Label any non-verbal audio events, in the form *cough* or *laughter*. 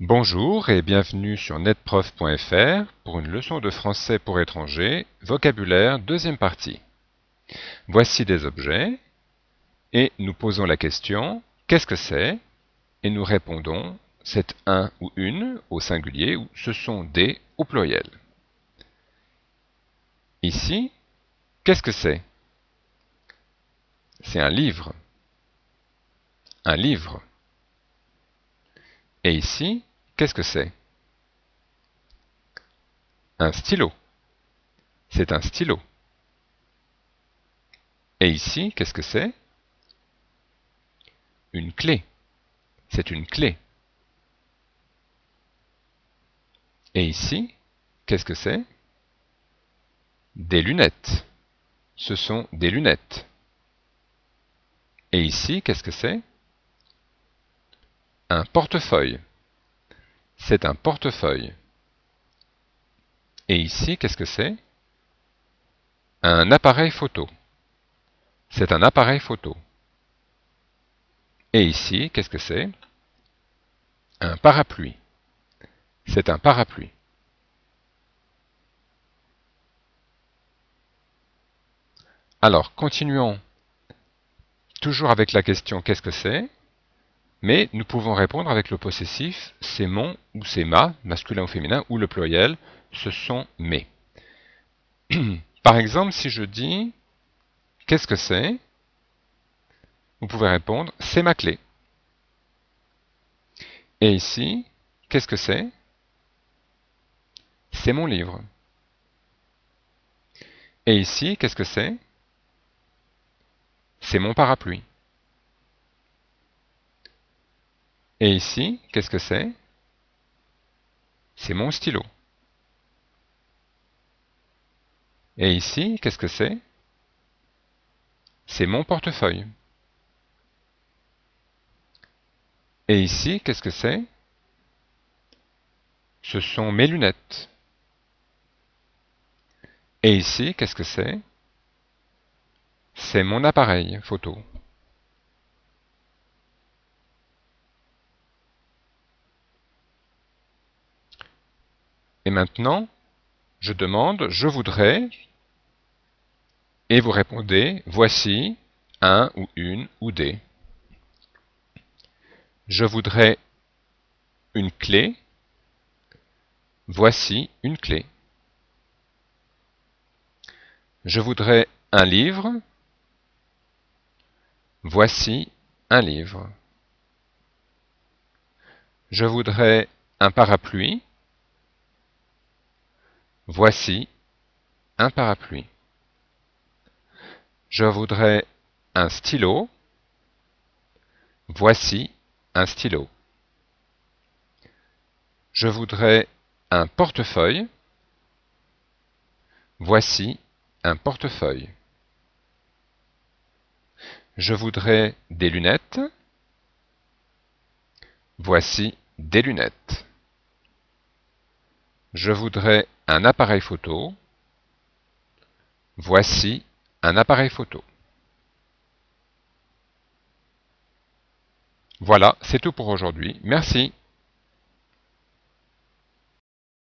Bonjour et bienvenue sur netprof.fr pour une leçon de français pour étrangers, vocabulaire, deuxième partie. Voici des objets et nous posons la question qu'est-ce que c'est? Et nous répondons c'est un ou une au singulier ou ce sont des au pluriel. Ici, qu'est-ce que c'est? C'est un livre. Un livre. Et ici, qu'est-ce que c'est? Un stylo. C'est un stylo. Et ici, qu'est-ce que c'est? Une clé. C'est une clé. Et ici, qu'est-ce que c'est? Des lunettes. Ce sont des lunettes. Et ici, qu'est-ce que c'est? Un portefeuille. C'est un portefeuille. Et ici, qu'est-ce que c'est? Un appareil photo. C'est un appareil photo. Et ici, qu'est-ce que c'est? Un parapluie. C'est un parapluie. Alors, continuons toujours avec la question qu'est-ce que c'est? Mais nous pouvons répondre avec le possessif c'est mon ou c'est ma, masculin ou féminin, ou le pluriel, ce sont mes. *clears throat* Par exemple, si je dis qu'est-ce que c'est? Vous pouvez répondre c'est ma clé. Et ici, qu'est-ce que c'est? C'est mon livre. Et ici, qu'est-ce que c'est? C'est mon parapluie. Et ici, qu'est-ce que c'est? C'est mon stylo. Et ici, qu'est-ce que c'est? C'est mon portefeuille. Et ici, qu'est-ce que c'est? Ce sont mes lunettes. Et ici, qu'est-ce que c'est? C'est mon appareil photo. Et maintenant, je demande, je voudrais, et vous répondez, voici un ou une ou des. Je voudrais une clé, voici une clé. Je voudrais un livre, voici un livre. Je voudrais un parapluie, Voici un parapluie. Je voudrais un stylo. Voici un stylo. Je voudrais un portefeuille. Voici un portefeuille. Je voudrais des lunettes. Voici des lunettes. Je voudrais un appareil photo. Voici un appareil photo. Voilà, c'est tout pour aujourd'hui. Merci.